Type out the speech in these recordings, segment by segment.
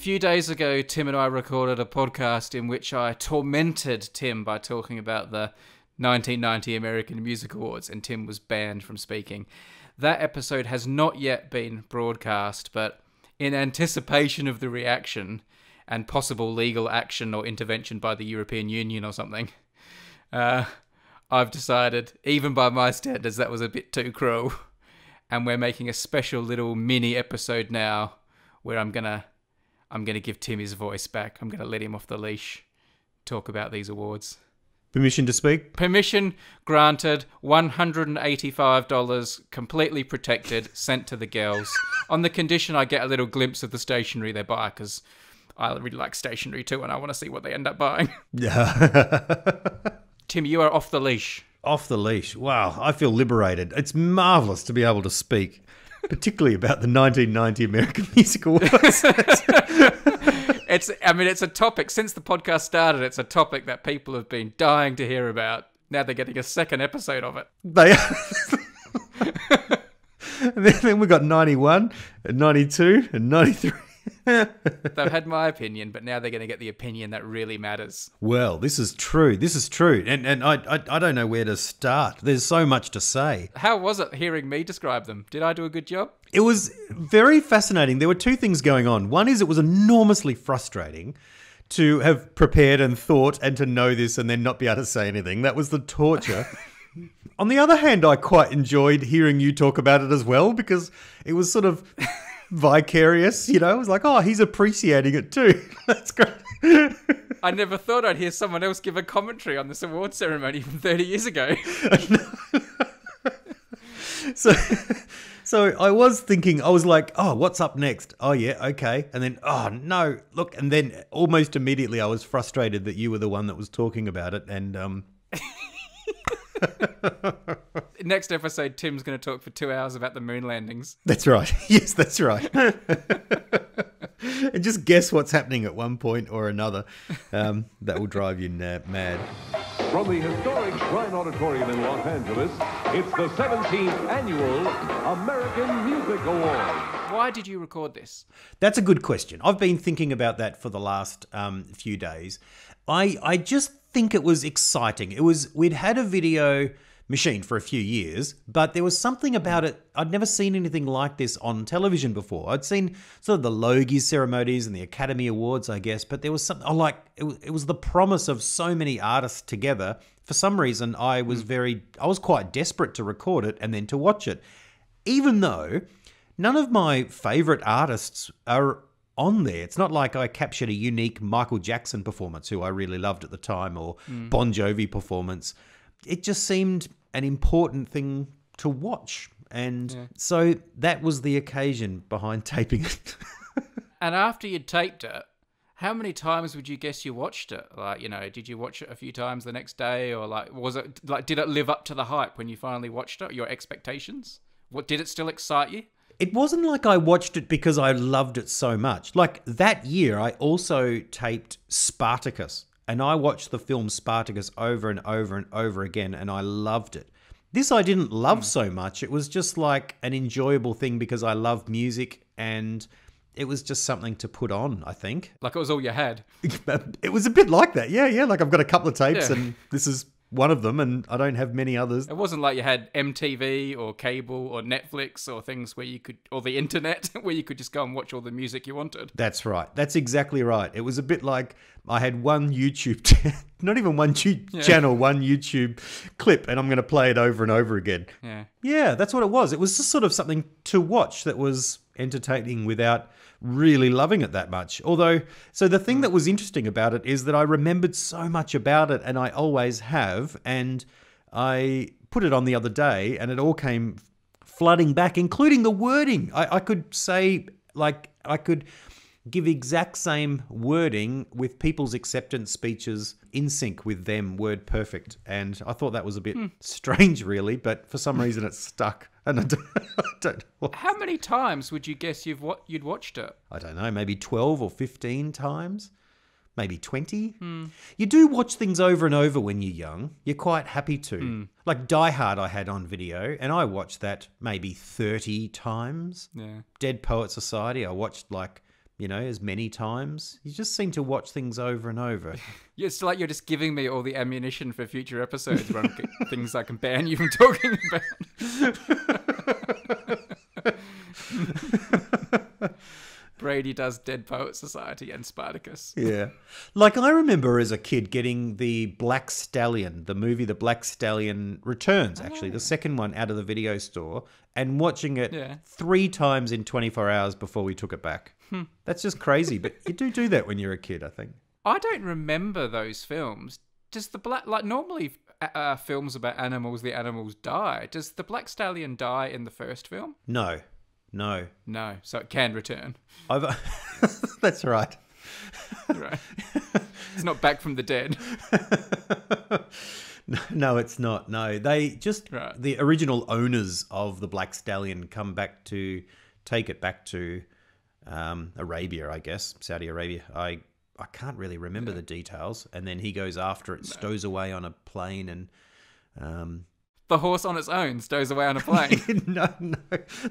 few days ago, Tim and I recorded a podcast in which I tormented Tim by talking about the 1990 American Music Awards, and Tim was banned from speaking. That episode has not yet been broadcast, but in anticipation of the reaction and possible legal action or intervention by the European Union or something, uh, I've decided, even by my standards, that was a bit too cruel. And we're making a special little mini episode now where I'm gonna I'm gonna give Tim his voice back. I'm gonna let him off the leash, talk about these awards. Permission to speak? Permission granted. One hundred and eighty-five dollars, completely protected, sent to the girls on the condition I get a little glimpse of the stationery they buy because I really like stationery too, and I want to see what they end up buying. Yeah. Tim, you are off the leash. Off the leash. Wow, I feel liberated. It's marvelous to be able to speak, particularly about the 1990 American Music Awards. It's, I mean, it's a topic since the podcast started. It's a topic that people have been dying to hear about. Now they're getting a second episode of it. they and then, then we got 91 and 92 and 93. They've had my opinion, but now they're going to get the opinion that really matters. Well, this is true. This is true. And and I, I I don't know where to start. There's so much to say. How was it hearing me describe them? Did I do a good job? It was very fascinating. There were two things going on. One is it was enormously frustrating to have prepared and thought and to know this and then not be able to say anything. That was the torture. On the other hand, I quite enjoyed hearing you talk about it as well because it was sort of vicarious, you know? It was like, oh, he's appreciating it too. That's great. I never thought I'd hear someone else give a commentary on this award ceremony from 30 years ago. so so I was thinking, I was like, oh, what's up next? Oh, yeah, okay. And then, oh, no, look. And then almost immediately I was frustrated that you were the one that was talking about it. And, um, Next episode, Tim's going to talk for two hours about the moon landings. that's right. Yes, that's right. and just guess what's happening at one point or another. Um, that will drive you mad. From the historic Shrine Auditorium in Los Angeles, it's the 17th annual American Music Awards. Why did you record this? That's a good question. I've been thinking about that for the last um, few days. I I just think it was exciting. It was we'd had a video machine for a few years, but there was something about it. I'd never seen anything like this on television before. I'd seen sort of the Logies ceremonies and the Academy Awards, I guess, but there was something I like. It it was the promise of so many artists together. For some reason, I was hmm. very, I was quite desperate to record it and then to watch it, even though none of my favorite artists are on there. It's not like I captured a unique Michael Jackson performance, who I really loved at the time, or mm. Bon Jovi performance. It just seemed an important thing to watch. And so that was the occasion behind taping it. And after you'd taped it, how many times would you guess you watched it? Like, you know, did you watch it a few times the next day, or like, was it like, did it live up to the hype when you finally watched it? Your expectations? What did it still excite you? It wasn't like I watched it because I loved it so much. Like that year, I also taped Spartacus, and I watched the film Spartacus over and over and over again, and I loved it. This I didn't love hmm. so much. It was just like an enjoyable thing because I love music and it was just something to put on, I think. Like it was all you had. It was a bit like that. Yeah, yeah. Like I've got a couple of tapes Yeah. and this is one of them and I don't have many others. It wasn't like you had MTV or cable or Netflix or things where you could, or the internet, where you could just go and watch all the music you wanted. That's right. That's exactly right. It was a bit like I had one YouTube, not even one tu- channel, one YouTube clip, and I'm going to play it over and over again. Yeah. Yeah, that's what it was. It was just sort of something to watch that was entertaining without really loving it that much. Although, so the thing hmm. that was interesting about it is that I remembered so much about it, and I always have. And I put it on the other day, and it all came flooding back, including the wording. I, I could say, like, I could give exact same wording with people's acceptance speeches in sync with them word perfect. And i thought that was a bit hmm. strange really but for some reason it stuck. And i don't, I don't know How many times would you guess you've what you'd watched it? i don't know maybe 12 or 15 times? Maybe 20 hmm. you do watch things over and over when you're young. You're quite happy to. Hmm. Like die hard i had on video and i watched that maybe 30 times. Yeah. Dead Poet Society, I watched like you know, as many times. You just seem to watch things over and over. It's like you're just giving me all the ammunition for future episodes where things I can ban you from talking about. Brady does Dead Poet Society and Spartacus. Yeah. Like I remember as a kid getting the Black Stallion, the movie The Black Stallion Returns, actually, the oh. second one out of the video store, and watching it Yeah. three times in 24 hours before we took it back. That's just crazy, but you do do that when you're a kid, I think. I don't remember those films. Does the black like normally uh, uh, films about animals, the animals die? Does the black stallion die in the first film? No. No. No, so it can return. I've That's right. Right, it's not back from the dead. No, it's not. No, they just Right. the original owners of the Black Stallion come back to take it back to um, Arabia, I guess, Saudi Arabia. I I can't really remember the details. And then he goes after it, stows away on a plane, and um, The horse on its own stows away on a plane. no, no,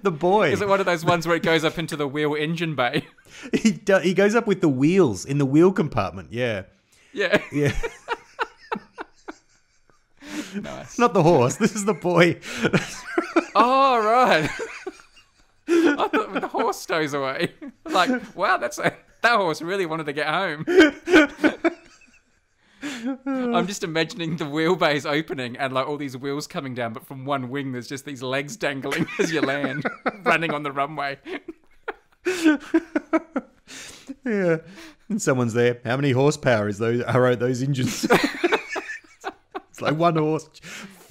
the boy Is it one of those ones where it goes up into the wheel engine bay? he do, he goes up with the wheels in the wheel compartment. Yeah, Yeah, yeah, nice. not the horse. This is the boy. Oh right. I thought the horse stows away. Like, wow, that's a, that horse really wanted to get home. I'm just imagining the wheelbase opening and like all these wheels coming down, but from one wing there's just these legs dangling as you land, running on the runway. yeah, and someone's there. How many horsepower is those? Are those engines? it's like one horse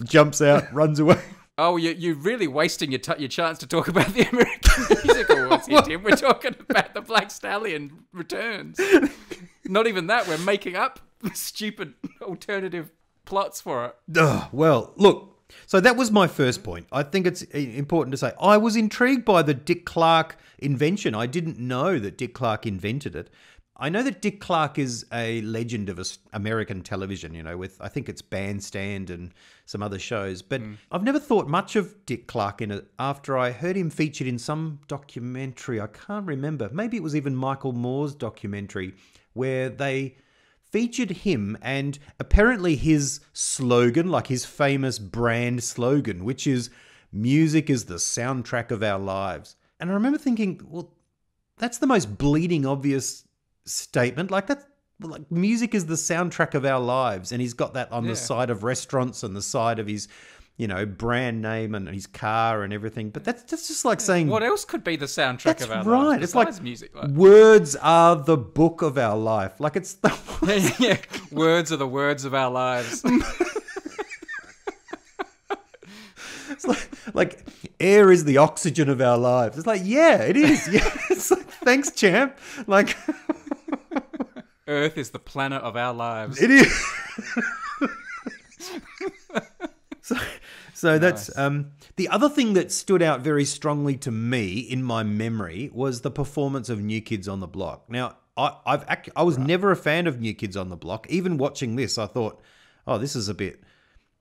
jumps out, runs away. Oh, you, you're really wasting your, your chance to talk about the American Music Awards here, Tim. We're talking about the Black Stallion returns. Not even that. We're making up stupid alternative plots for it. Ugh, well, look. So that was my first point. I think it's eh, important to say I was intrigued by the Dick Clark invention. I didn't know that Dick Clark invented it. I know that Dick Clark is a legend of American television, you know, with I think it's Bandstand and some other shows, but mm. I've never thought much of Dick Clark in it after I heard him featured in some documentary. I can't remember. Maybe it was even Michael Moore's documentary where they featured him and apparently his slogan, like his famous brand slogan, which is music is the soundtrack of our lives. And I remember thinking, well, that's the most bleeding obvious statement. Like that like music is the soundtrack of our lives. And he's got that on Yeah. the side of restaurants and the side of his, you know, brand name and his car and everything. But that's, that's just like saying What else could be the soundtrack that's of our right. lives It's like music? Like, words are the book of our life. Like it's the yeah, words are the words of our lives. It's like, like air is the oxygen of our lives. It's like, yeah, it is. Yeah. It's like, thanks, champ. Like Earth is the planet of our lives. it is. so so that's um the other thing that stood out very strongly to me in my memory was the performance of New Kids on the Block. Now, I, I've I was never a fan of New Kids on the Block. Even watching this, I thought, oh, this is a bit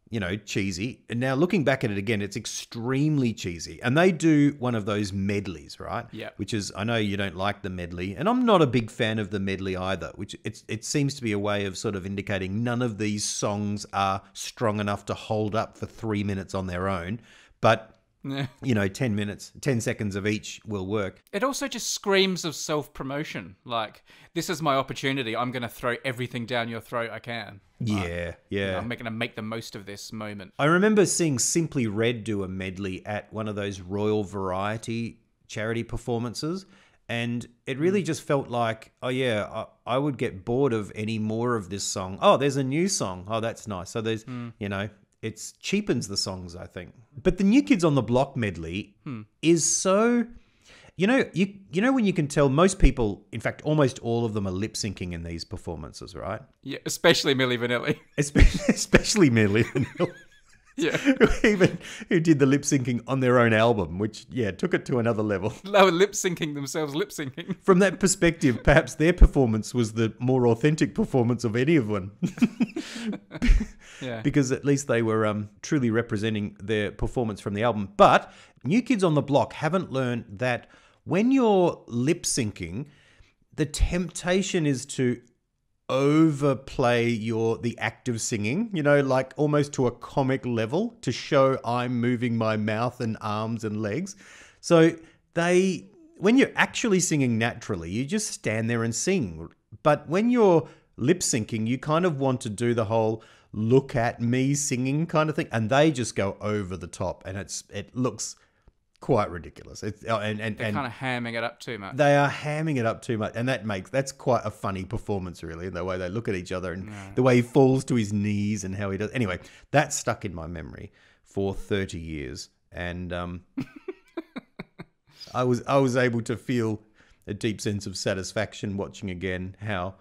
you know, cheesy. And now looking back at it again, it's extremely cheesy. And they do one of those medleys, right? Yeah. Which is, I know you don't like the medley, and I'm not a big fan of the medley either. Which it's it seems to be a way of sort of indicating none of these songs are strong enough to hold up for three minutes on their own. But Yeah. you know, ten minutes, ten seconds of each will work. It also just screams of self promotion. Like, this is my opportunity. I'm going to throw everything down your throat I can. Yeah, yeah. I'm going to make the most of this moment. I remember seeing Simply Red do a medley at one of those Royal Variety charity performances. And it really mm. just felt like, oh, yeah, I, I would get bored of any more of this song. Oh, there's a new song. Oh, that's nice. So there's, mm. you know, it's cheapens the songs, I think. But the New Kids on the Block medley hmm. is so. You know, you you know when you can tell most people, in fact, almost all of them are lip syncing in these performances, right? Yeah, especially Milli Vanilli. Especially, especially Milli Vanilli yeah. who even who did the lip syncing on their own album, which yeah took it to another level. They were lip syncing themselves, lip syncing. From that perspective, perhaps their performance was the more authentic performance of any of one, Yeah. because at least they were um, truly representing their performance from the album. But New Kids on the Block haven't learned that when you're lip syncing, the temptation is to overplay your the act of singing, you know, like almost to a comic level to show I'm moving my mouth and arms and legs. So they when you're actually singing naturally, you just stand there and sing. But when you're lip syncing, you kind of want to do the whole look at me singing kind of thing and they just go over the top and it's it looks quite ridiculous. It's uh, and and, They're and kind of hamming it up too much. they are hamming it up too much, and that makes that's quite a funny performance, really. In the way they look at each other and the way he falls to his knees and how he does. Anyway, that stuck in my memory for thirty years, and um, I was I was able to feel a deep sense of satisfaction watching again how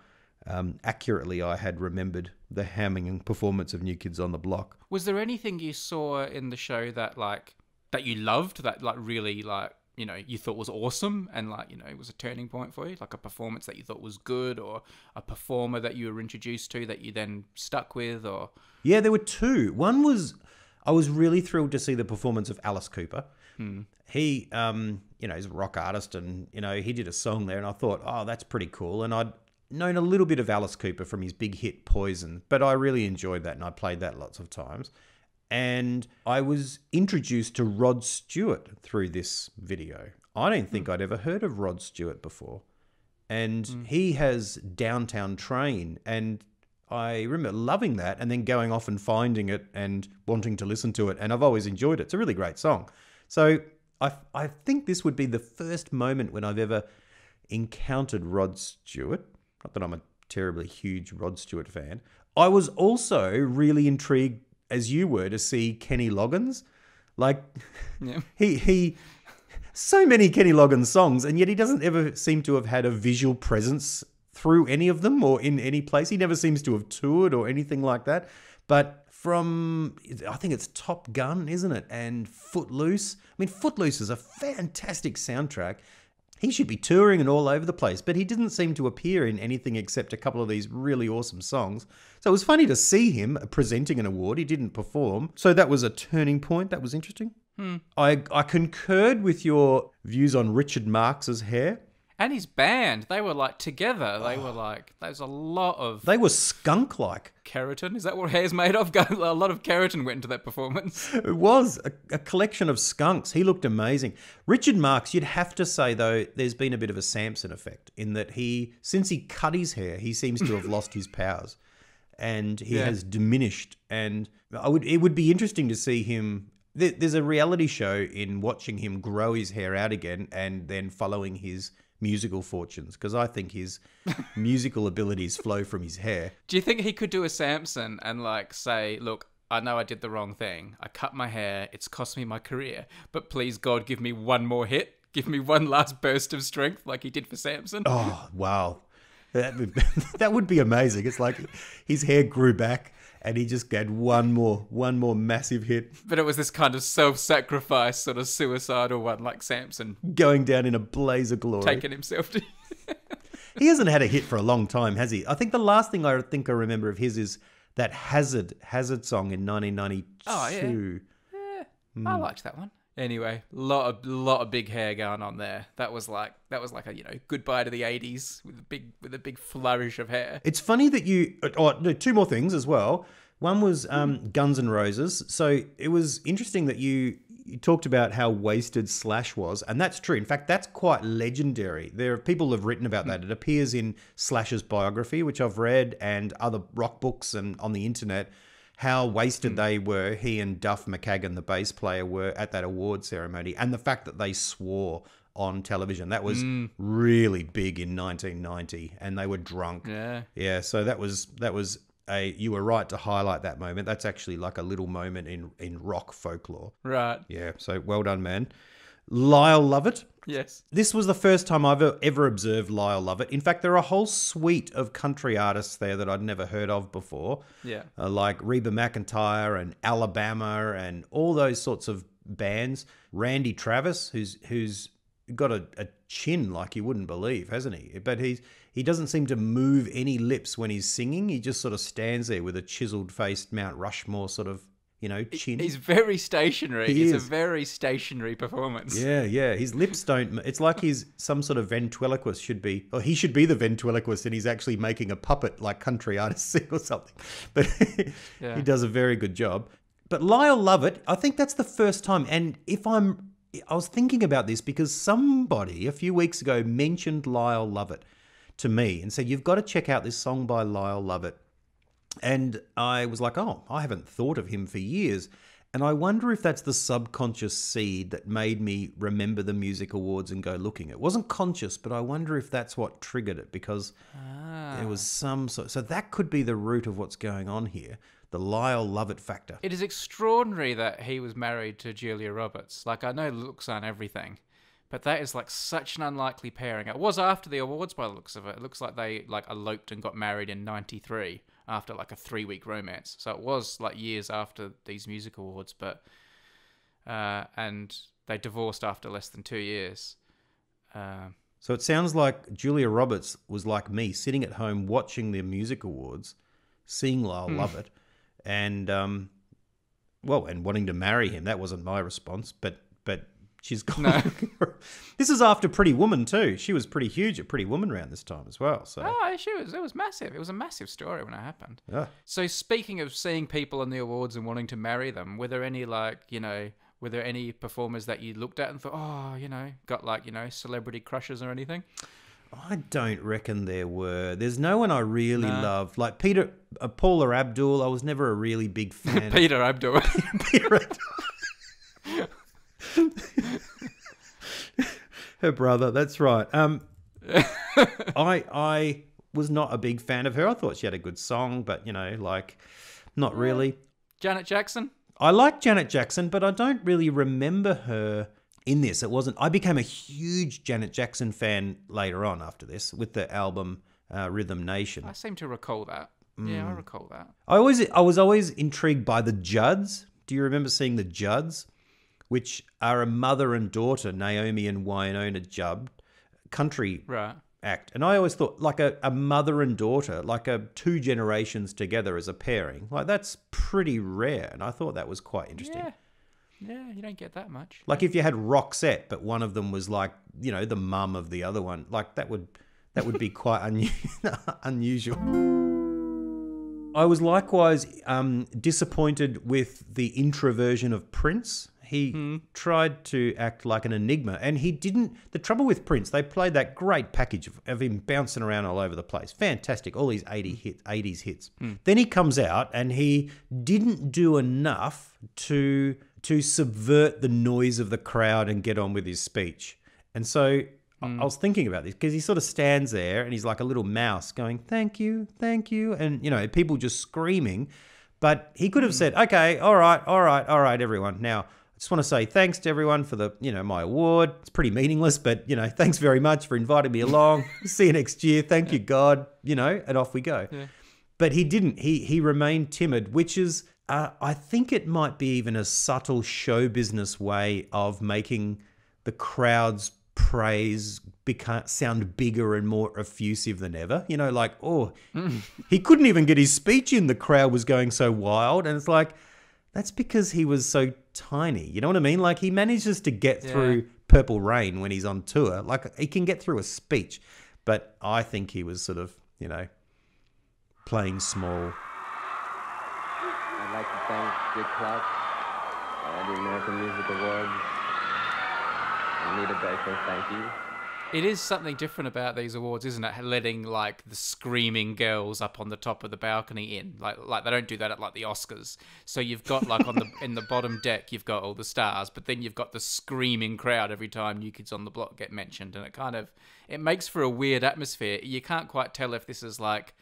um, accurately I had remembered the hamming and performance of New Kids on the Block. Was there anything you saw in the show that like that you loved that like really like you know you thought was awesome and like you know it was a turning point for you like a performance that you thought was good or a performer that you were introduced to that you then stuck with or Yeah, there were two. One was I was really thrilled to see the performance of Alice Cooper. He, um, you know, he's a rock artist, and you know he did a song there, and I thought, oh, that's pretty cool. And I'd known a little bit of Alice Cooper from his big hit Poison, but I really enjoyed that, and I played that lots of times. And I was introduced to Rod Stewart through this video. I don't think hmm. I'd ever heard of Rod Stewart before. And hmm. he has downtown train. And i remember loving that and then going off and finding it and wanting to listen to it. And i've always enjoyed it. It's a really great song. So i, I think this would be the first moment when i've ever encountered rod stewart. Not that i'm a terribly huge rod stewart fan. I was also really intrigued as you were to see kenny loggins like yeah he he so many Kenny Loggins songs, and yet he doesn't ever seem to have had a visual presence through any of them or in any place. He never seems to have toured or anything like that. But from, I think it's Top Gun, isn't it? And Footloose. I mean, Footloose is a fantastic soundtrack. He should be touring and all over the place, but he didn't seem to appear in anything except a couple of these really awesome songs. So it was funny to see him presenting an award. He didn't perform. So that was a turning point. That was interesting. Hmm. I, I concurred with your views on Richard Marx's hair. And his band they were like together they were oh. like there's a lot of They were skunk like. keratin is that what hair's made of a lot of keratin went into that performance It was a, a collection of skunks. He looked amazing. Richard Marx, you'd have to say, though, there's been a bit of a Samson effect in that he, since he cut his hair, he seems to have lost his powers and he Yeah. has diminished. And I would, it would be interesting to see him. There's a reality show in watching him grow his hair out again and then following his musical fortunes because I think his musical abilities flow from his hair. Do you think he could do a Samson and like say, look, I know I did the wrong thing. I cut my hair. It's cost me my career. But please, God, give me one more hit. Give me one last burst of strength, like he did for Samson. Oh wow, that would that would be amazing. It's like his hair grew back and he just got one more one more massive hit But it was this kind of self-sacrifice, sort of suicidal one, like Samson going down in a blaze of glory. taking himself to. He hasn't had a hit for a long time, has he? I think the last thing I think I remember of his is that Hazard Hazard song in 1992. Oh, hmm. yeah. I liked that one. Anyway, lot of lot of big hair going on there. That was like that was like a you know goodbye to the '80s with a big with a big flourish of hair. It's funny that you. Oh, no, two more things as well. One was um, Guns N' Roses. So it was interesting that you you talked about how wasted Slash was, and that's true. In fact, that's quite legendary. There are people have written about that. It appears in Slash's biography, which I've read, and other rock books and on the internet. How wasted hmm. they were, he and Duff McKagan, the bass player, were at that award ceremony, and the fact that they swore on television. That was hmm. really big in 1990, and they were drunk. Yeah. Yeah, so that was that was a you were right to highlight that moment. That's actually like a little moment in in rock folklore. Right. Yeah, so well done, man. Lyle Lovett. Yes. This was the first time I've ever- observed Lyle Lovett. In fact, there are a whole suite of country artists there that I'd never heard of before. Yeah. Uh, like Reba McEntire and Alabama and all those sorts of bands. Randy Travis, who's who's got a, a chin like you wouldn't believe, hasn't he? But he's he doesn't seem to move any lips when he's singing. He just sort of stands there with a chiseled faced Mount Rushmore sort of you know, chin. He's very stationary. He it's is. a very stationary performance. Yeah, yeah. His lips don't. It's like he's some sort of ventriloquist should be, or he should be the ventriloquist, and he's actually making a puppet like country artists sing or something. But Yeah. he does a very good job. But Lyle Lovett, I think that's the first time. And if I'm, I was thinking about this because somebody a few weeks ago mentioned Lyle Lovett to me and said, "You've got to check out this song by Lyle Lovett." And I was like, oh, I haven't thought of him for years. And I wonder if that's the subconscious seed that made me remember the music awards and go looking. It wasn't conscious, but I wonder if that's what triggered it because there was ah. some sort. So that could be the root of what's going on here the Lyle Lovett factor. It is extraordinary that he was married to Julia Roberts. Like, I know looks aren't everything, but that is like such an unlikely pairing. It was after the awards by the looks of it. It looks like they like eloped and got married in '93 after like a three week romance. So it was like years after these music awards, but uh, and they divorced after less than two years. Uh, So it sounds like Julia Roberts was like me, sitting at home watching the music awards, seeing Lyle Lovett, and um, well, and wanting to marry him. That wasn't my response, but but she's gone. this is after Pretty Woman too. She was pretty huge at Pretty Woman around this time as well. So oh, she was. It was massive. It was a massive story when it happened. ah. So speaking of seeing people in the awards and wanting to marry them, were there any like you know, were there any performers that you looked at and thought, oh, you know, got like you know, celebrity crushes or anything? I don't reckon there were. There's no one I really loved. Like Peter, uh, Paula Abdul. I was never a really big fan. of Peter Abdul. Peter Abdul. Her brother. That's right. Um, I I was not a big fan of her. I thought she had a good song, but you know, like, not really. Janet Jackson. I like Janet Jackson, but I don't really remember her in this. It wasn't. I became a huge Janet Jackson fan later on after this with the album uh, Rhythm Nation. I seem to recall that. Yeah, I recall that. I always I was always intrigued by the Judds. Do you remember seeing the Judds, which are a mother and daughter, Naomi and Wynonna Judd, country Right. act? And I always thought like a, a mother and daughter, like a two generations together as a pairing, like that's pretty rare. And I thought that was quite interesting. Yeah. Yeah, you don't get that much. Like if you had Roxette, but one of them was like you know the mum of the other one, like that would that would be quite unu- unusual. I was likewise um, disappointed with the introversion of Prince. He hmm. tried to act like an enigma, and he didn't. The trouble with Prince, they played that great package of, of him bouncing around all over the place. Fantastic, all these 80 hmm. hit, 80s hits. Hmm. Then he comes out, and he didn't do enough to to subvert the noise of the crowd and get on with his speech. And so I I was thinking about this because he sort of stands there and he's like a little mouse going, "Thank you, thank you," and you know, people just screaming. But he could have said, "Okay, all right, all right, all right, everyone. Now, I just want to say thanks to everyone for the, you know, my award. It's pretty meaningless, but you know, thanks very much for inviting me along. See you next year. Thank you, God. You know, and off we go." But he didn't. He he remained timid, which is, uh, I think, it might be even a subtle show business way of making the crowd's praise become sound bigger and more effusive than ever. You know, like oh, he couldn't even get his speech in. The crowd was going so wild, and it's like that's because he was so tiny. You know what I mean? Like he manages to get through Purple Rain when he's on tour. Like he can get through a speech, but I think he was sort of you know playing small. I'd like to thank Dick Clark, uh, the American Music Awards, Anita Baker, thank you. It is something different about these awards, isn't it? Letting like the screaming girls up on the top of the balcony in, like like they don't do that at like the Oscars. So you've got like on the in the bottom deck, you've got all the stars, but then you've got the screaming crowd every time New Kids on the Block get mentioned, and it kind of it makes for a weird atmosphere. You can't quite tell if this is like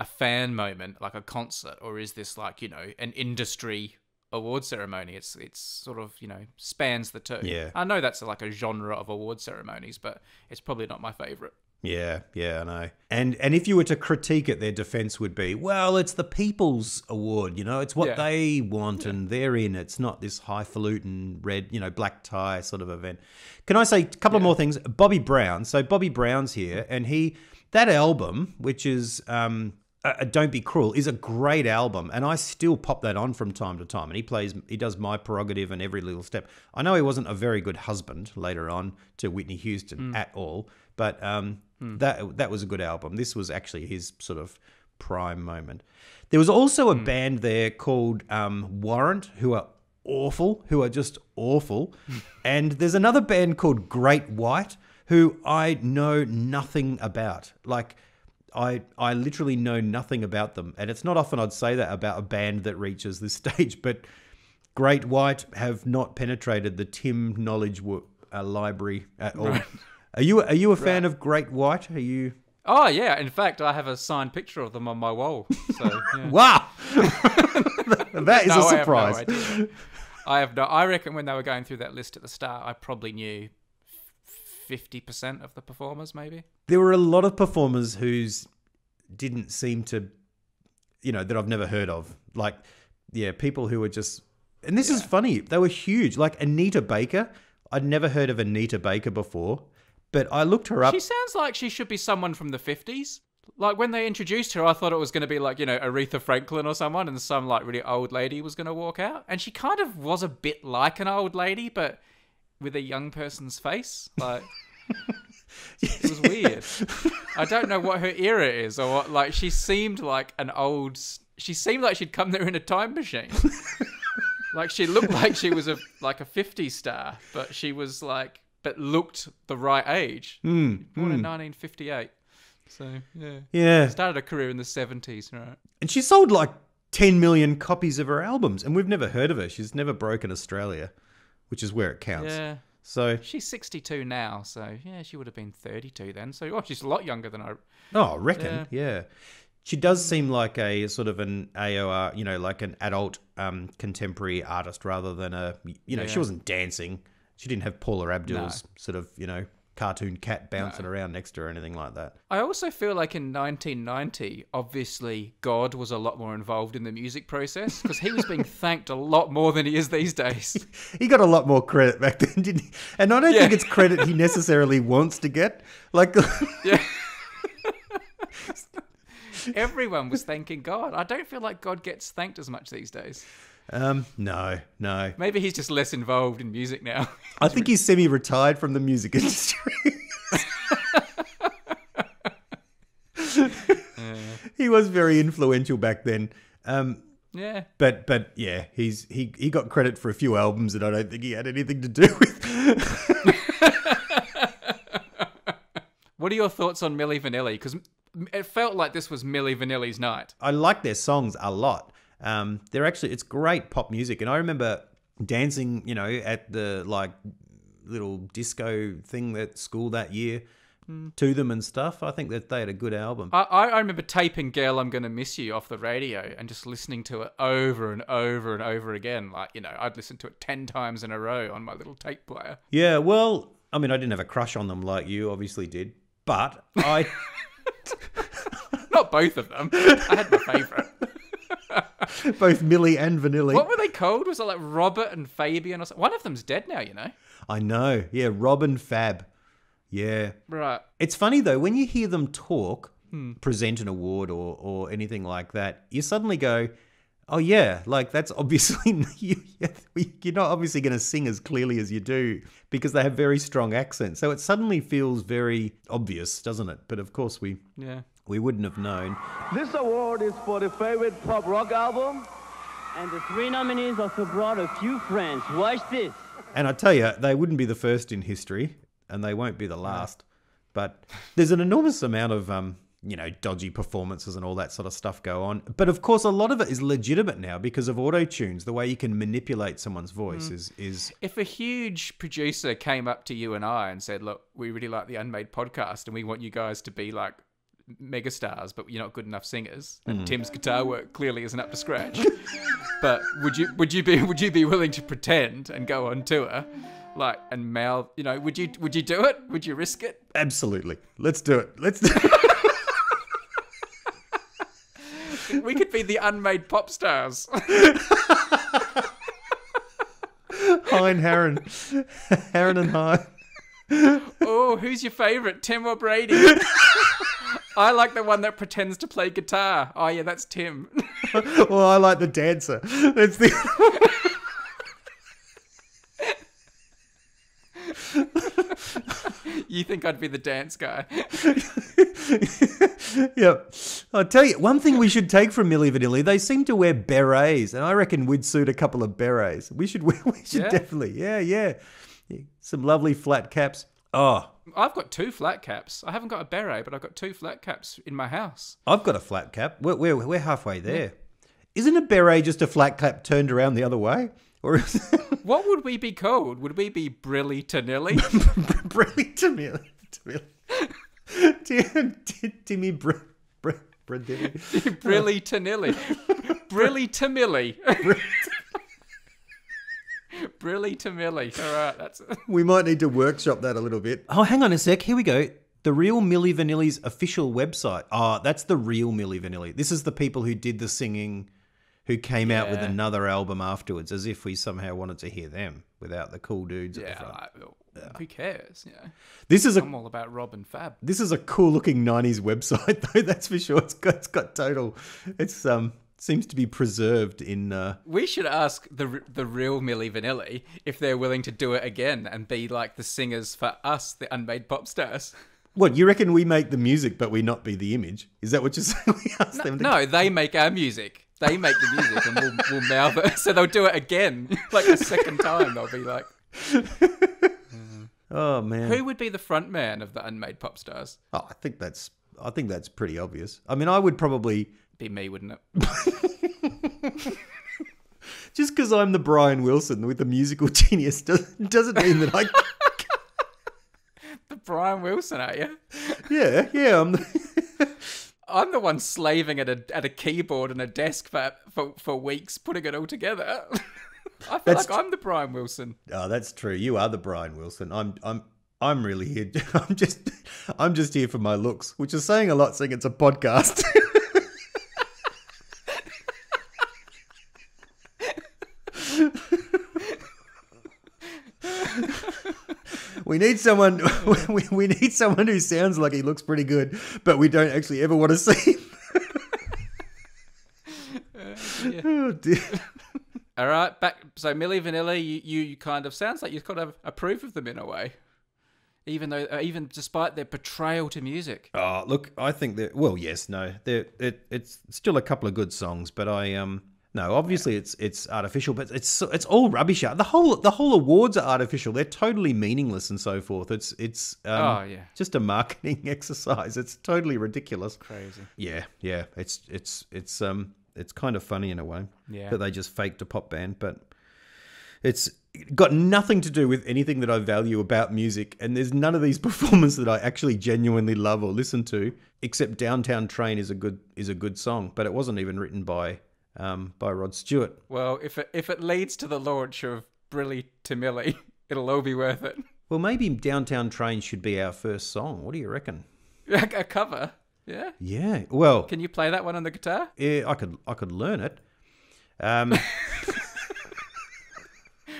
a fan moment, like a concert, or is this like you know an industry award ceremony? It's it's sort of you know spans the two. Yeah. I know that's like a genre of award ceremonies, but it's probably not my favorite. Yeah, yeah, I know. And and if you were to critique it, their defense would be, well, it's the people's award, you know, it's what Yeah. they want and they're in. It's not this highfalutin red, you know, black tie sort of event. Can I say a couple of more things? Bobby Brown. So Bobby Brown's here, and he that album, which is um, uh, Don't Be Cruel is a great album, and I still pop that on from time to time. And he plays, he does My Prerogative and Every Little Step. I know he wasn't a very good husband later on to Whitney Houston at all, but um, that that was a good album. This was actually his sort of prime moment. There was also a band there called um, Warrant, who are awful, who are just awful. and there's another band called Great White, who I know nothing about. Like, I I literally know nothing about them, and it's not often I'd say that about a band that reaches this stage. But Great White have not penetrated the Tim knowledge wo- uh, library at all. Are you are you a fan of Great White? Are you? Oh yeah, in fact, I have a signed picture of them on my wall. So yeah. Wow, that is No, a I have no surprise. I have no. I reckon when they were going through that list at the start, I probably knew fifty percent of the performers, maybe. there were a lot of performers whose didn't seem to you know that I've never heard of. Like yeah people who were just and this is funny they were huge. Like Anita Baker I'd never heard of Anita Baker before but I looked her up. She sounds like she should be someone from the fifties. Like when they introduced her, I thought it was going to be like you know Aretha Franklin or someone, and some like really old lady was going to walk out, and she kind of was a bit like an old lady, but with a young person's face. Like it was weird. I don't know what her era is, or what. Like she seemed like an old. She seemed like she'd come there in a time machine. like she looked like she was a like a 50 star, but she was like, but looked the right age. Hmm, Born in hmm. 1958. So yeah, yeah started a career in the 70s, right? and she sold like 10 million copies of her albums and we've never heard of her she's never broken Australia which is where it counts Yeah. so She's 62 now, so yeah, she would have been 32 then. So oh, she's a lot younger than I. Oh, I reckon, yeah. She does seem like a sort of an AOR, you know, like an adult um, contemporary artist rather than a, you know, she wasn't dancing. She didn't have Paula Abdul's sort of, you know, cartoon cat bouncing around next to her or anything like that. I also feel like in 1990, obviously God was a lot more involved in the music process because he was being thanked a lot more than he is these days. He got a lot more credit back then, didn't he? And I don't think it's credit he necessarily wants to get. Like, Yeah. Everyone was thanking God. I don't feel like God gets thanked as much these days. Um, no, no. Maybe he's just less involved in music now. I think he's semi-retired from the music industry. he was very influential back then. Um, yeah. but but yeah, he's he he got credit for a few albums that I don't think he had anything to do with. What are your thoughts on Milli Vanilli? Because it felt like this was Milli Vanilli's night. I like their songs a lot. Um, they're actually it's great pop music, and I remember dancing, you know, at the like little disco thing at school that year to them and stuff. I think that they had a good album. I, I I remember taping Girl, I'm Gonna Miss You off the radio and just listening to it over and over and over again. Like, you know, I'd listen to it 10 times in a row on my little tape player. Yeah, well, I mean, I didn't have a crush on them like you obviously did, but I Not both of them. I had my favourite. both Millie and Vanilli. What were they called? Was it like Robert and Fabian or something? One of them's dead now, you know? I know. Yeah, Rob and Fab. Yeah. Right. It's funny though when you hear them talk, hmm. present an award or or anything like that, you suddenly go, "Oh yeah, like that's obviously you, you're not obviously going to sing as clearly as you do because they have very strong accents." So it suddenly feels very obvious, doesn't it? But of course we Yeah. We wouldn't have known. This award is for the favorite pop rock album. And the three nominees also brought a few friends. Watch this. And I tell you, they wouldn't be the first in history, and they won't be the last. But there's an enormous amount of, um, you know, dodgy performances and all that sort of stuff go on. But of course, a lot of it is legitimate now because of auto tunes. The way you can manipulate someone's voice is is If a huge producer came up to you and I and said, "Look, we really like the Unmade podcast, and we want you guys to be like megastars, but you're not good enough singers, and mm. Tim's guitar work clearly isn't up to scratch." but would you would you be would you be willing to pretend and go on tour, like and mouth? You know, would you would you do it? Would you risk it? absolutely. Let's do it. Let's do it. We could be the Unmade pop stars. Hein Haran, Haran and Hein. oh, who's your favorite, Tim or Brady? I like the one that pretends to play guitar. Oh yeah, that's Tim. well, I like the dancer. That's the. you think I'd be the dance guy? yep. I'll tell you, one thing we should take from Milli Vanilli, they seem to wear berets, and I reckon we'd suit a couple of berets. We should, we should Yeah. definitely, yeah, yeah. Some lovely flat caps. Oh, I've got two flat caps. I haven't got a beret, but I've got two flat caps in my house. I've got a flat cap. We're, we're, we're halfway there. Isn't a beret just a flat cap turned around the other way? Or What would we be called? Would we be Brilly Tanilli? Brilly Timmy? Timmy, Timmy Br- Br-. Brilly Tanilli. Brilli Timilli. Brilli Timilli. All right, that's We might need to workshop that a little bit. Oh, hang on a sec. Here we go. The real Milli Vanilli's official website. Oh, that's the real Milli Vanilli. This is the people who did the singing, who came out with another album afterwards, as if we somehow wanted to hear them without the cool dudes at the yeah. front. Like, well, Who cares? You know, This is a I'm all about Rob and Fab. this is a cool looking '90s website, though. That's for sure. It's got it's got total. It's um seems to be preserved in. Uh, We should ask the the real Milli Vanilli if they're willing to do it again and be like the singers for us, the unmade pop stars. what you reckon we make the music, but we not be the image? Is that what you're saying? We ask them to No, they make our music. They make the music, and we'll, we'll mouth it. So they'll do it again, like the second time. They'll be like, Oh man. "Who would be the front man of the unmade pop stars?" Oh, I think that's I think that's pretty obvious. I mean, I would probably Be me, wouldn't it? just because I'm the Brian Wilson with the musical genius does, doesn't mean that I. The Brian Wilson, are you? yeah, yeah. I'm the, I'm the one slaving at a at a keyboard and a desk for for, for weeks putting it all together. I feel That's like I'm the Brian Wilson. oh, that's true. You are the Brian Wilson. I'm I'm I'm really here. I'm just I'm just here for my looks, which is saying a lot, seeing it's a podcast. We need someone. We, we need someone who sounds like he looks pretty good, but we don't actually ever want to see him. Oh, dear. All right, back. So Milli Vanilli, you, you, you kind of sounds like you kind of approve of them in a way, even though uh, even despite their betrayal to music. Oh, look, I think that. Well, yes, no, there. It, it's still a couple of good songs, but I um. No, obviously it's it's artificial, but it's it's all rubbish. The whole the whole awards are artificial. They're totally meaningless and so forth. It's it's um, Oh, yeah. just a marketing exercise. It's totally ridiculous. Crazy. Yeah, yeah. It's it's it's um it's kind of funny in a way. Yeah. That they just faked a pop band, but it's got nothing to do with anything that I value about music, and there's none of these performances that I actually genuinely love or listen to. Except "Downtown Train" is a good is a good song, but it wasn't even written by um by Rod Stewart. Well, if it if it leads to the launch of Brilly to Millie, it'll all be worth it. Well, maybe "Downtown Train" should be our first song. What do you reckon? a cover, yeah. Yeah. Well, Can you play that one on the guitar? yeah, I could I could learn it. Um.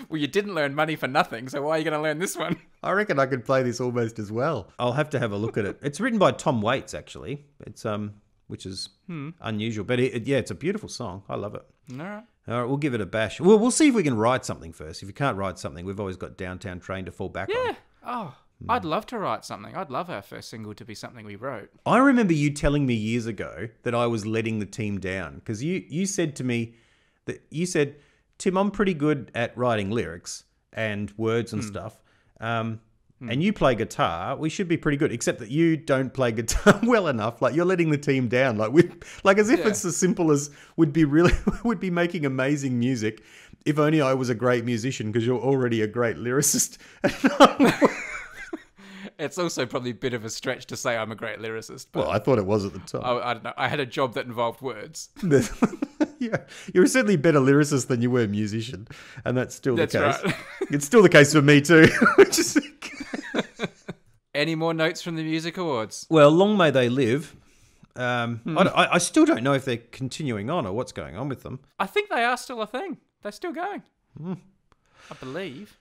Well, you didn't learn money for nothing, so why are you going to learn this one? I reckon I could play this almost as well. I'll have to have a look at it. It's written by Tom Waits, actually. It's um, which is hmm. unusual, but it, it- yeah, it's a beautiful song. I love it. All right. All right, we'll give it a bash. Well, we'll see if we can write something first. If you can't write something, we've always got Downtown Train to fall back Yeah. on. Oh, hmm. I'd love to write something. I'd love our first single to be something we wrote. I remember you telling me years ago that I was letting the team down because you you said to me that you said, Tim, I'm pretty good at writing lyrics and words and hmm. stuff. Um, Hmm. And you play guitar, we should be pretty good. Except that you don't play guitar well enough. Like you're letting the team down. Like we, like as if Yeah. it's as simple as would be really would be making amazing music. If only I was a great musician, because you're already a great lyricist. It's also probably a bit of a stretch to say I'm a great lyricist, but well, I thought it was at the time. I, I don't know. I had a job that involved words. yeah, you're certainly a better lyricist than you were a musician, and that's still That's the case. right. it's still the case for me too. Which is, Any more notes from the music awards? well, long may they live. Um, Hmm. I, I- I still don't know if they're continuing on or what's going on with them. I think they are still a thing. They're still going. I believe.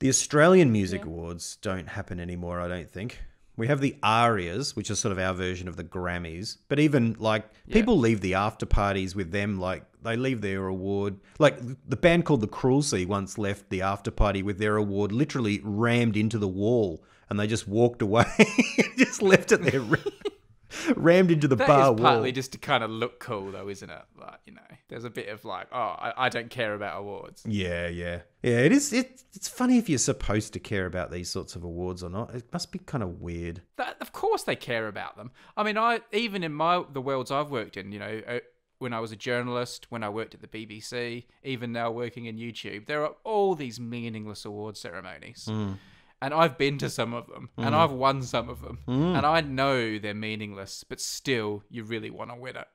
The Australian Music Awards don't happen anymore. I don't think. We have the Arias, which is sort of our version of the Grammys. But even like people leave the after parties with them, like they leave their award. Like the band called the Cruelty once left the after party with their award literally rammed into the wall, and they just walked away, just left it there, rammed into the That is bar wall. partly just to kind of look cool, though, isn't it? Like, you know, there's a bit of like, oh, I, I don't care about awards. Yeah, yeah, yeah. It is. It, it's funny if you're supposed to care about these sorts of awards or not. It must be kind of weird. That, of course, they care about them. I mean, I even in my the worlds I've worked in, you know, uh, when I was a journalist, when I worked at the BBC, even now working in YouTube, there are all these meaningless award ceremonies. And I've been to mm. some of them, and mm. I've won some of them, mm. and I know they're meaningless, but still, you really want to win it,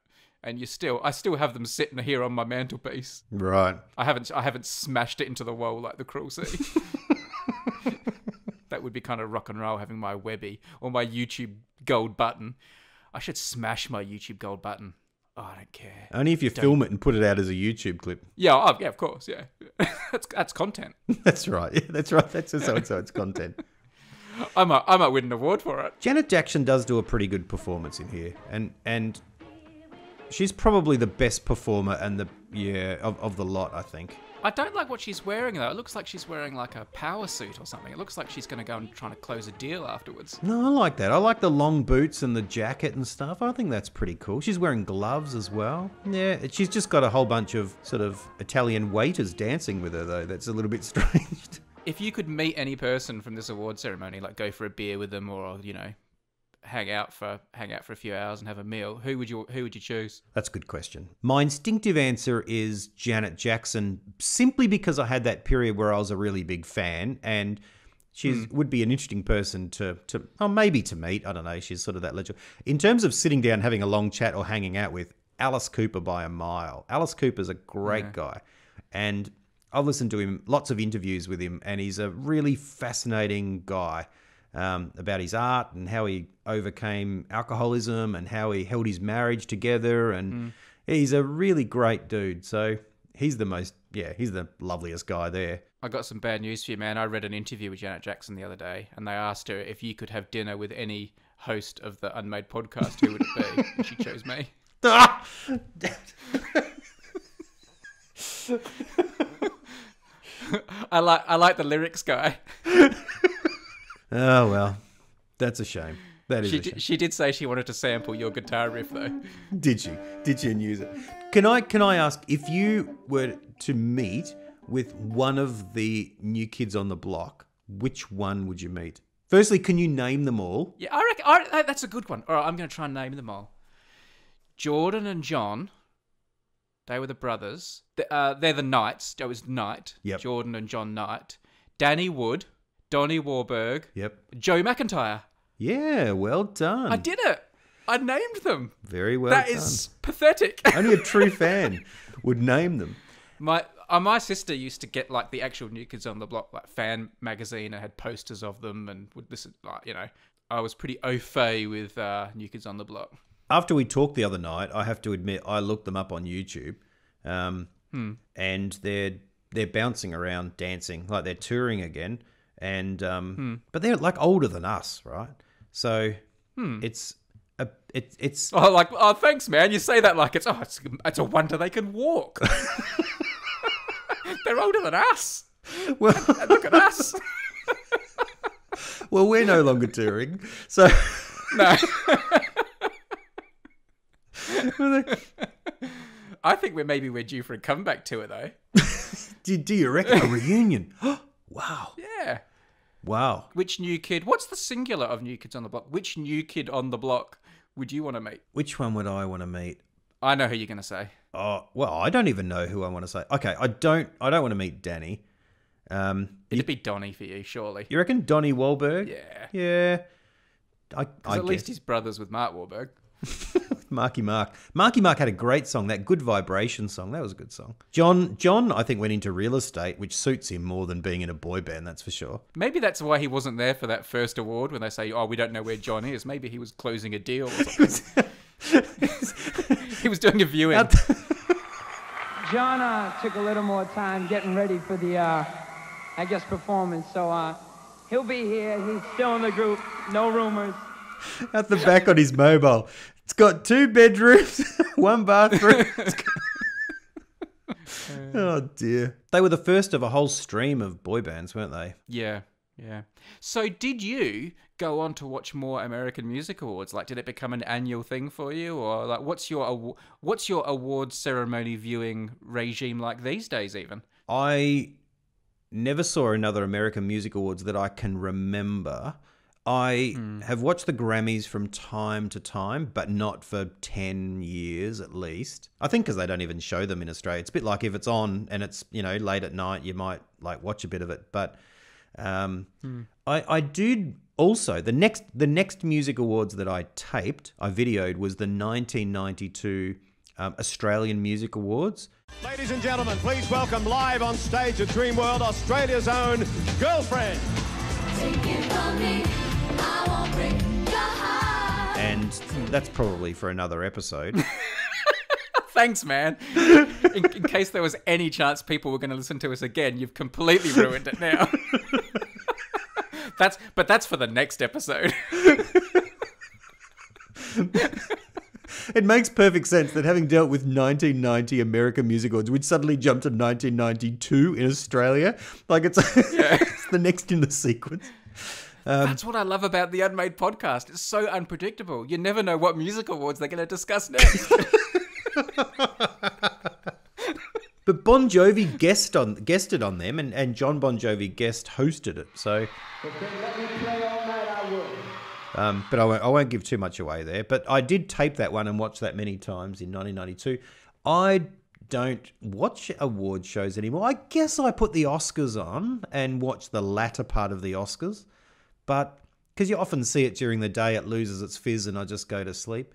and you still, I still have them sitting here on my mantelpiece. Right. I haven't I haven't smashed it into the wall like the Cruel Sea. that would be kind of rock and roll having my Webby or my YouTube gold button. I should smash my YouTube gold button. Oh, I don't care. Only if you film it and put it out as a YouTube clip. Yeah, oh, yeah, of course, yeah. that's that's content. That's right. Yeah, that's right. That's so and so it's content. I might I might win an award for it. Janet Jackson does do a pretty good performance in here, and and she's probably the best performer and the yeah of, of the lot. I think. I don't like what she's wearing though. It looks like she's wearing like a power suit or something. It looks like she's going to go and try to close a deal afterwards. No, I like that. I like the long boots and the jacket and stuff. I think that's pretty cool. She's wearing gloves as well. Yeah, she's just got a whole bunch of sort of Italian waiters dancing with her though. That's a little bit strange. if you could meet any person from this award ceremony, like go for a beer with them, or you know, hang out for hang out for a few hours and have a meal, who would you who would you choose? That's a good question. My instinctive answer is Janet Jackson, simply because I had that period where I was a really big fan, and she hmm. would be an interesting person to to oh maybe to meet. I don't know. She's sort of that legend. In terms of sitting down, having a long chat, or hanging out with Alice Cooper by a mile. Alice Cooper's a great guy, and I've listened to him lots of interviews with him, and he's a really fascinating guy um, about his art and how he overcame alcoholism and how he held his marriage together. And he's a really great dude. So he's the most, yeah, he's the loveliest guy there. I got some bad news for you, man. I read an interview with Janet Jackson the other day, and they asked her if you could have dinner with any host of the Unmade podcast, who would it be? and she chose me. Ah! I like I like the lyrics guy. Oh, well, that's a shame. That is She a shame. did, she did say she wanted to sample your guitar riff though. Did she? Did she and use it? Can I can I ask if you were to meet with one of the new kids on the block, which one would you meet? Firstly, can you name them all? Yeah, I reckon I, that's a good one. All right, I'm going to try and name them all. Jordan and John. They were the brothers. The- Uh, they're the Knights. It was Knight. Yep. Jordan and John Knight. Danny Wood. Donnie Wahlberg. Yep. Joe McIntyre. Yeah, well done. I did it. I named them. Very well That done. is pathetic. Only a true fan would name them. my uh, my sister used to get like the actual New Kids on the Block like fan magazine and had posters of them and would listen like you know I was pretty au fait with uh, New Kids on the Block. After we talked the other night, I have to admit I looked them up on YouTube, um, and they're they're bouncing around, dancing like they're touring again, and um, but they're like older than us, right? So it's a it, it's Oh, like oh, thanks, man. You say that like it's oh, it's, it's a wonder they can walk. They're older than us. well And look at us. well we're no longer touring, so No. I think we're maybe we're due for a comeback tour though. do, do you reckon a reunion? wow, Yeah. Wow. Which new kid? What's the singular of new kids on the block? Which new kid on the block would you want to meet? Which one would I want to meet? I know who you're gonna say. Oh well, I don't even know who I want to say. Okay, I don't. I don't want to meet Danny. Um, It'd be Donny for you, surely. you reckon Donnie Wahlberg? Yeah. Yeah. I, I at least guess. he's brothers with Mark Wahlberg. Marky Mark. Marky Mark had a great song, that Good Vibration song. That was a good song. John, John, I think went into real estate, which suits him more than being in a boy band. That's for sure. Maybe that's why he wasn't there for that first award when they say, "Oh, we don't know where John is." Maybe he was closing a deal. Or something. he was doing a viewing. John uh, took a little more time getting ready for the, uh, I guess, performance. So uh, He'll be here. He's still in the group. No rumors. At the back on his mobile. It's got two bedrooms, one bathroom. Got- oh dear. They were the first of a whole stream of boy bands, weren't they? Yeah, yeah. So, did you go on to watch more American Music Awards? Like, did it become an annual thing for you, or like, what's your awa- what's your awards ceremony viewing regime like these days? Even I never saw another American Music Awards that I can remember. I have watched the Grammys from time to time, but not for 10 years at least. I think because they don't even show them in Australia. It's a bit like if it's on and it's, you know, late at night, you might like watch a bit of it. But um, I, I did also, the next, the next music awards that I taped, I videoed, was the 1992 um, Australian Music Awards. Ladies and gentlemen, please welcome live on stage at Dreamworld, Australia's own girlfriend. And that's probably for another episode. thanks, man. in, in case there was any chance people were going to listen to us again, you've completely ruined it now. that's but that's for the next episode. It makes perfect sense that having dealt with 1990 American Music Awards, we'd suddenly jump to 1992 in Australia. Like it's, it's the next in the sequence. That's what I love about the Unmade podcast. It's so unpredictable. You never know what music awards they're going to discuss next. But Bon Jovi guest on guested on them, and, and Jon Bon Jovi guest hosted it. So, um, but I won't, I won't give too much away there. But I did tape that one and watch that many times in 1992. I don't watch award shows anymore. I guess I put the Oscars on and watch the latter part of the Oscars, but because you often see it during the day, it loses its fizz, and I just go to sleep.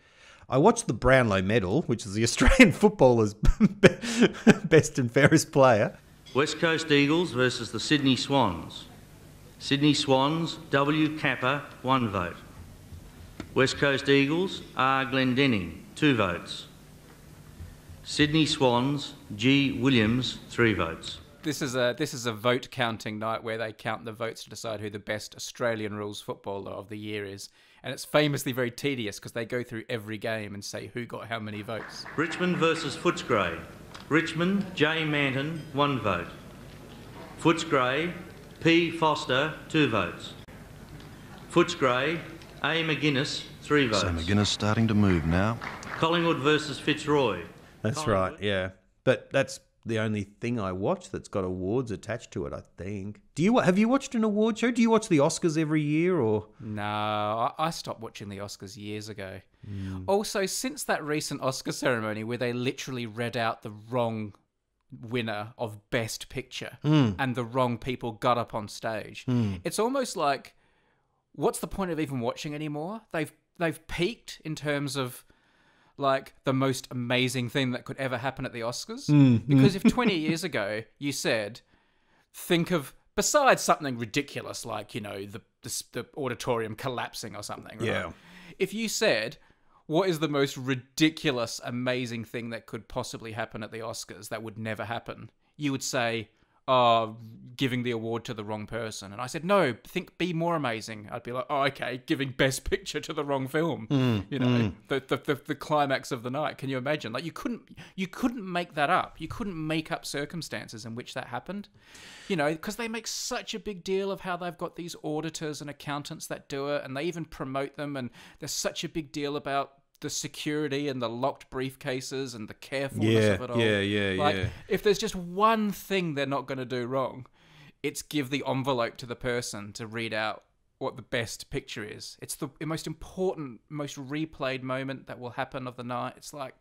I watched the Brownlow Medal, which is the Australian footballer's best and fairest player. West Coast Eagles versus the Sydney Swans. Sydney Swans, W. Capper, one vote. West Coast Eagles, R. Glendinning, two votes. Sydney Swans, G. Williams, three votes. This is a this is a vote counting night where they count the votes to decide who the best Australian rules footballer of the year is. And it's famously very tedious because they go through every game and say who got how many votes. Richmond versus Footscray. Richmond, J. Manton, one vote. Footscray, P. Foster, two votes. Footscray, A. McGuinness, three votes. So McGuinness starting to move now. Collingwood versus Fitzroy. That's right, yeah. But that's the only thing I watch that's got awards attached to it. I think. Do you have you watched an award show? Do you watch the Oscars every year or? No, I, I stopped watching the Oscars years ago. Hmm. Also, since that recent Oscar ceremony where they literally read out the wrong winner of Best Picture hmm. and the wrong people got up on stage, hmm. it's almost like, what's the point of even watching anymore? They've they've peaked in terms of like the most amazing thing that could ever happen at the Oscars. Hmm, hmm. Because if 20 years ago you said, think of besides something ridiculous like you know the the, the auditorium collapsing or something. Right? Yeah. If you said, what is the most ridiculous, amazing thing that could possibly happen at the Oscars that would never happen? You would say, oh, giving the award to the wrong person. And I said, no, think be more amazing. I'd be like, oh, okay, giving Best Picture to the wrong film. Mm, you know, mm. the, the, the the climax of the night. Can you imagine? Like you couldn't you couldn't make that up. You couldn't make up circumstances in which that happened. You know, because they make such a big deal of how they've got these auditors and accountants that do it, and they even promote them. And there's such a big deal about the security and the locked briefcases and the carefulness Yeah, of it all. yeah, yeah, like, yeah. If there's just one thing they're not going to do wrong, it's give the envelope to the person to read out what the best picture is. It's the most important, most replayed moment that will happen of the night. It's like,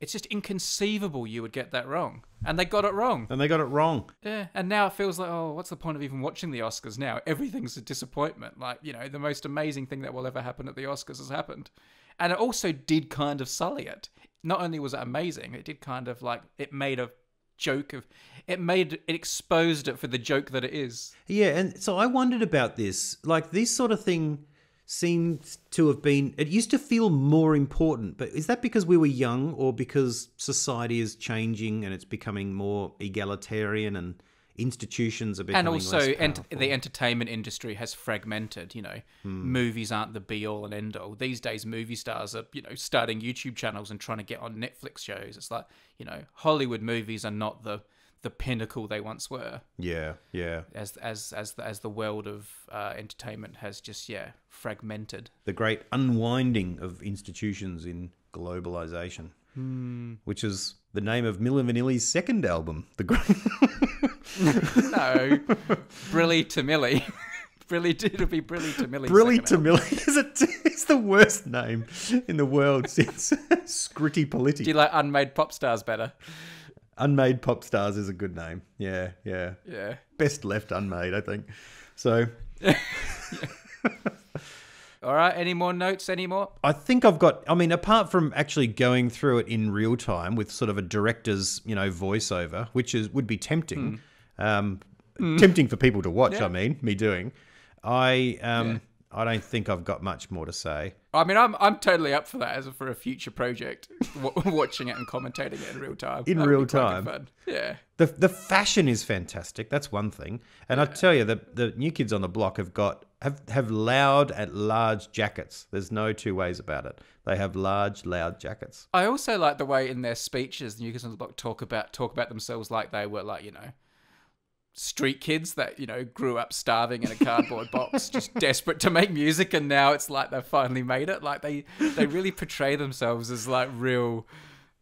it's just inconceivable you would get that wrong. And they got it wrong. And they got it wrong. Yeah, and now it feels like, oh, what's the point of even watching the Oscars now? Everything's a disappointment. Like, you know, the most amazing thing that will ever happen at the Oscars has happened. And it also did kind of sully it. Not only was it amazing, it did kind of like, it made a joke of, it made, it exposed it for the joke that it is. Yeah, and so I wondered about this. Like this sort of thing seems to have been it used to feel more important, but is that because we were young or because society is changing and it's becoming more egalitarian and institutions are becoming and also ent- the entertainment industry has fragmented you know. Movies aren't the be all and end all these days movie stars are you know starting youtube channels and trying to get on netflix shows. It's like you know hollywood movies are not the the pinnacle they once were. Yeah, yeah. as as as the, as the world of uh, entertainment has just yeah fragmented. The great unwinding of institutions in globalization, which is the name of Milli Vanilli's second album. The great. no Brilli Timilli brilly it'll be Brilli Timilli Brilly to album. Millie is a, it's the worst name in the world since Scritti Politti. do you like unmade pop stars better Unmade Pop Stars is a good name. Yeah, yeah. yeah Best left unmade, I think. So all right any more notes anymore I think I've got. I mean, apart from actually going through it in real time with sort of a director's, you know, voiceover, which is would be tempting, um, tempting for people to watch. I mean, me doing. I um, I don't think I've got much more to say. I mean, I'm I'm totally up for that as a, for a future project, w- watching it and commentating it in real time. In That would real time. Yeah, The the fashion is fantastic. That's one thing. And I tell you, the the new kids on the block have got have have loud and large jackets. There's no two ways about it. They have large, loud jackets. I also like the way in their speeches the New Kids on the Block talk about talk about themselves like they were like you know street kids that you know grew up starving in a cardboard box, just desperate to make music, and now it's like they've finally made it. Like they they really portray themselves as like real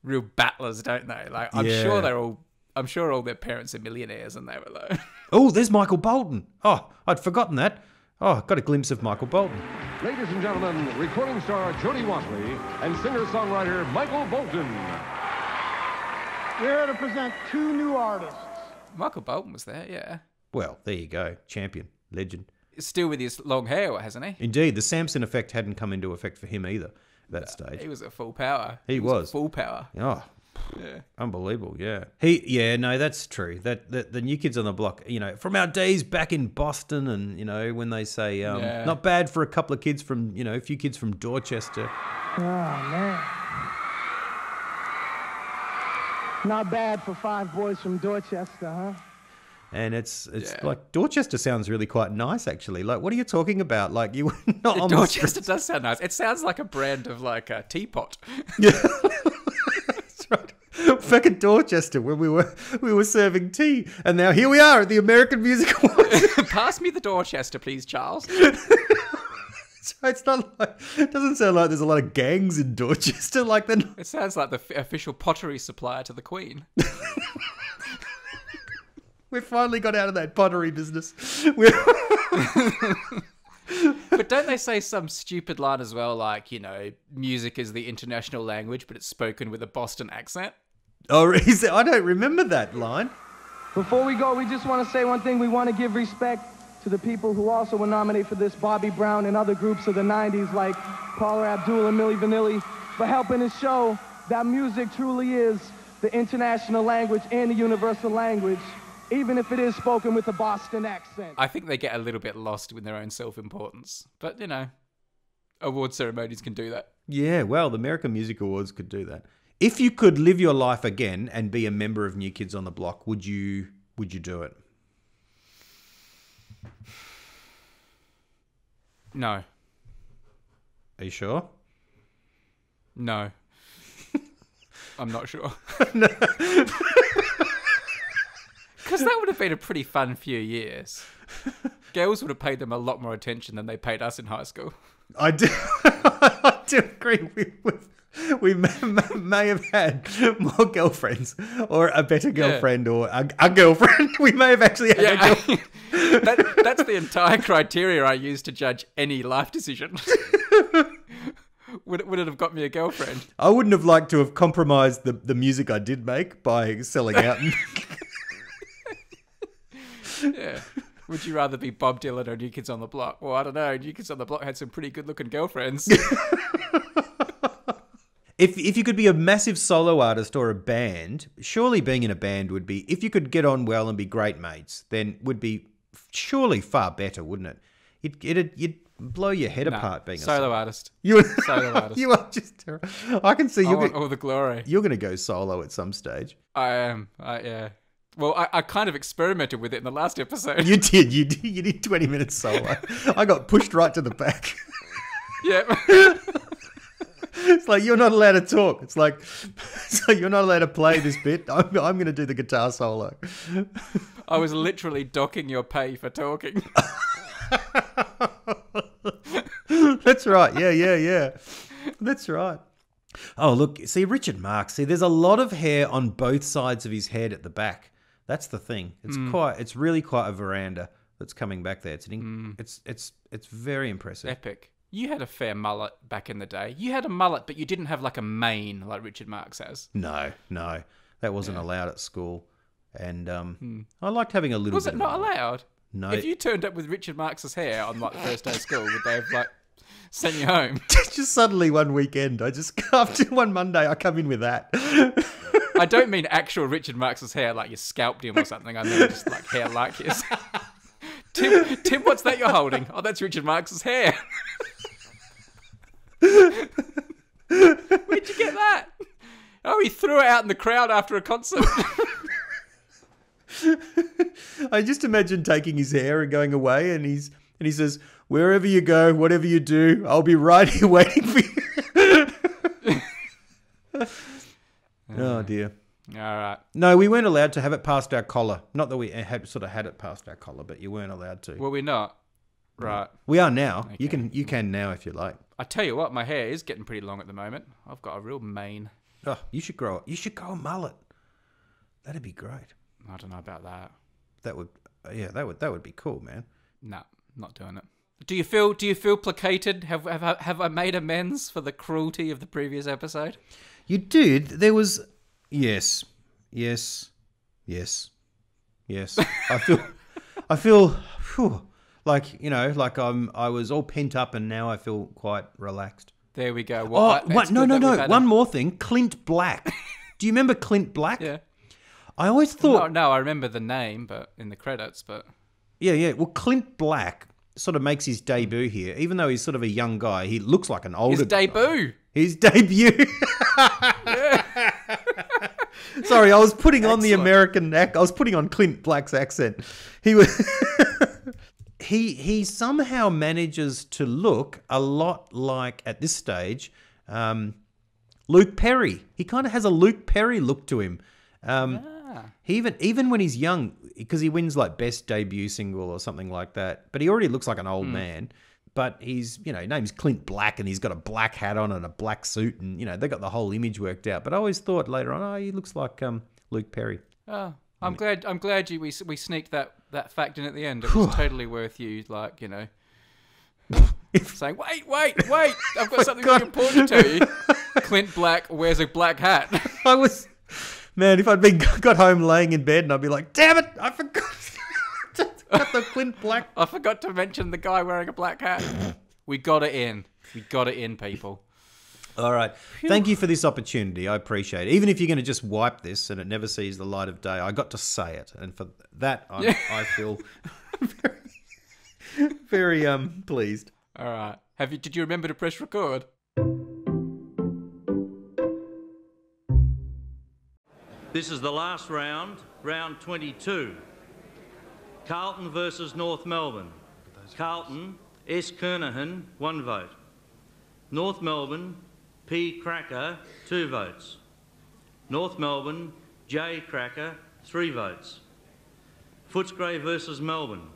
real battlers, don't they? Like I'm Yeah. sure they're all. I'm sure all their parents are millionaires, and they were like, Oh, there's Michael Bolton. Oh, I'd forgotten that. Oh, got a glimpse of Michael Bolton. Ladies and gentlemen, recording star Jody Watley and singer-songwriter Michael Bolton. We're here to present two new artists. Michael Bolton was there, yeah. Well, there you go. Champion, legend. Still with his long hair, hasn't he? Indeed, the Samson effect hadn't come into effect for him either at that stage. He was at full power. He at was. full power. Oh, Yeah. unbelievable! Yeah, he. Yeah, no, that's true. That, that the new kids on the block, you know, from our days back in Boston, and you know, when they say, um, Yeah. not bad for a couple of kids from, you know, a few kids from Dorchester. Oh, man. Not bad for five boys from Dorchester, huh? And it's it's Yeah. like Dorchester sounds really quite nice, actually. Like, what are you talking about? Like, you were not on the Dorchester does sound nice. It sounds like a brand of like a teapot. That's right. Back at Dorchester, when we were we were serving tea, and now here we are at the American Music Awards. Pass me the Dorchester, please, Charles. So it's not like it doesn't sound like there's a lot of gangs in Dorchester. Like they're not, It sounds like the f- official pottery supplier to the Queen. We've finally got out of that pottery business. We're But don't they say some stupid line as well, like, you know, music is the international language, but it's spoken with a Boston accent? oh, is it, I don't remember that line. Before we go, we just want to say one thing. We want to give respect to the people who also were nominated for this, Bobby Brown and other groups of the 90s like Paula Abdul and Milli Vanilli, for helping us show that music truly is the international language and the universal language, even if it is spoken with a Boston accent. I think they get a little bit lost with their own self importance. But, you know, award ceremonies can do that. Yeah, well, the American Music Awards could do that. If you could live your life again and be a member of New Kids on the Block, would you would you do it? No. Are you sure? No. I'm not sure. no. Because that would have been a pretty fun few years. Girls would have paid them a lot more attention than they paid us in high school. I do. I do agree. We, we, we may, may- may have had more girlfriends, or a better girlfriend, or a, a girlfriend. We may have actually had a Yeah, girlfriend. that, that's the entire criteria I use to judge any life decision. would, it, would it have got me a girlfriend? I wouldn't have liked to have compromised the, the music I did make by selling out. Yeah. Would you rather be Bob Dylan or New Kids on the Block? Well, I don't know. New Kids on the Block had some pretty good looking girlfriends. If if you could be a massive solo artist or a band, surely being in a band would be. If you could get on well and be great mates, then would be surely far better, wouldn't it? It it'd, you'd blow your head Nah, apart being a solo artist. You Solo artist. you are just terrible. I can see want gonna, all the glory. you're going to go solo at some stage. I am. I, yeah. Well, I, I kind of experimented with it in the last episode. You did. You did. You did 20 minutes solo. I got pushed right to the back. yeah. It's like you're not allowed to talk. It's like, it's like you're not allowed to play this bit. I'm, I'm going to do the guitar solo. I was literally docking your pay for talking. That's right. Yeah, yeah, yeah. That's right. Oh, look, see Richard Marx. See, there's a lot of hair on both sides of his head at the back. That's the thing. It's Mm. quite. It's really quite a veranda that's coming back there. It's an, Mm. it's it's it's very impressive. Epic. You had a fair mullet back in the day. You had a mullet, but you didn't have like a mane like Richard Marx has. No, no, that wasn't allowed at school, and um, Hmm. I liked having a little. Was bit it not allowed? No. If you turned up with Richard Marx's hair on like the first day of school, would they have like sent you home? just suddenly one weekend, I just after one Monday, I come in with that. I don't mean actual Richard Marx's hair, like you scalped him or something. I mean just like hair like his. Tim, Tim, what's that you're holding? Oh, that's Richard Marx's hair. Where'd you get that? Oh, he threw it out in the crowd after a concert. I just imagine taking his hair and going away, and he's and he says, "Wherever you go, whatever you do, I'll be right here waiting for you." oh dear. All right. No, we weren't allowed to have it past our collar. Not that we had sort of had it past our collar, but you weren't allowed to. Were we're not? Right. We are now. You can you can now if you like. I tell you what, my hair is getting pretty long at the moment. I've got a real mane. Oh, you should grow. It you should grow a mullet. That'd be great. I don't know about that. That would, yeah, that would that would be cool, man. No, not doing it. Do you feel do you feel placated? Have have I, have I made amends for the cruelty of the previous episode? You did. There was, yes, yes, yes, yes. I feel, I feel, whew, like you know, like I'm. I was all pent up, and now I feel quite relaxed. There we go. Oh, I- what? No, no, no. One a- more thing. Clint Black. Do you remember Clint Black? Yeah. I always thought. no, I remember the name, but in the credits, but Yeah, yeah. Well, Clint Black sort of makes his debut here, even though he's sort of a young guy. He looks like an older. his debut. His debut. Sorry, I was putting on the American ac I was putting on Clint Black's accent. He was. He he somehow manages to look a lot like at this stage, um, Luke Perry. He kind of has a Luke Perry look to him. Um, He even even when he's young, because he wins like best debut single or something like that. But he already looks like an old Hmm. man. But he's you know name's Clint Black and he's got a black hat on and a black suit and you know they got the whole image worked out. But I always thought later on, oh, he looks like um, Luke Perry. Oh, I'm glad. I'm glad you we we sneaked that that fact in at the end. It was totally worth you, like you know, saying, "Wait, wait, wait! I've got something really important to tell you." Clint Black wears a black hat. I was man, if I'd been got home laying in bed and I'd be like, damn it, I forgot. got the Clint Black. I forgot to mention the guy wearing a black hat. we got it in. We got it in, people. All right. Thank you for this opportunity. I appreciate it. Even if you're going to just wipe this and it never sees the light of day, I got to say it, and for that, I'm, Yeah. I feel very, very um pleased. All right. Have you? Did you remember to press record? This is the last round, round 22. Carlton versus North Melbourne. Carlton, S. Kernahan, one vote. North Melbourne, P. Krakouer, two votes. North Melbourne, J. Krakouer, three votes. Footscray versus Melbourne.